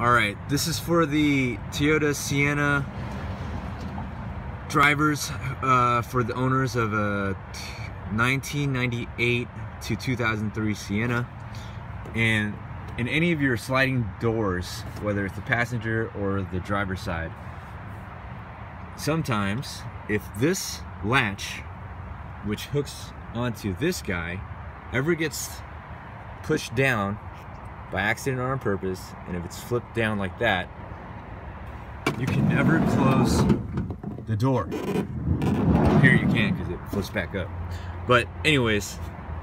All right, this is for the Toyota Sienna drivers, uh, for the owners of a 1998 to 2003 Sienna. And in any of your sliding doors, whether it's the passenger or the driver's side, sometimes if this latch, which hooks onto this guy, ever gets pushed down by accident or on purpose, and if it's flipped down like that, you can never close the door. Here you can because it flips back up. But anyways,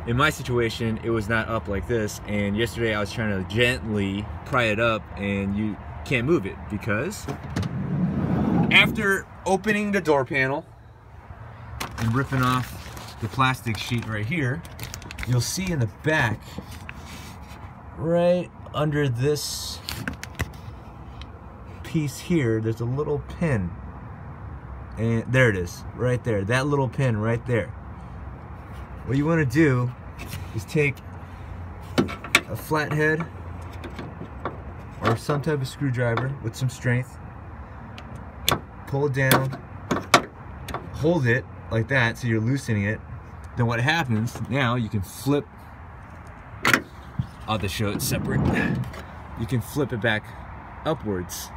in my situation, it was not up like this, and yesterday I was trying to gently pry it up, and you can't move it because after opening the door panel and ripping off the plastic sheet right here, you'll see in the back right under this piece here, there's a little pin. And there it is, right there. That little pin right there. What you want to do is take a flathead or some type of screwdriver with some strength, pull it down, hold it like that so you're loosening it. Then what happens, now you can flip I'll just show it separate. You can flip it back upwards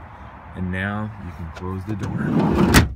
and now you can close the door.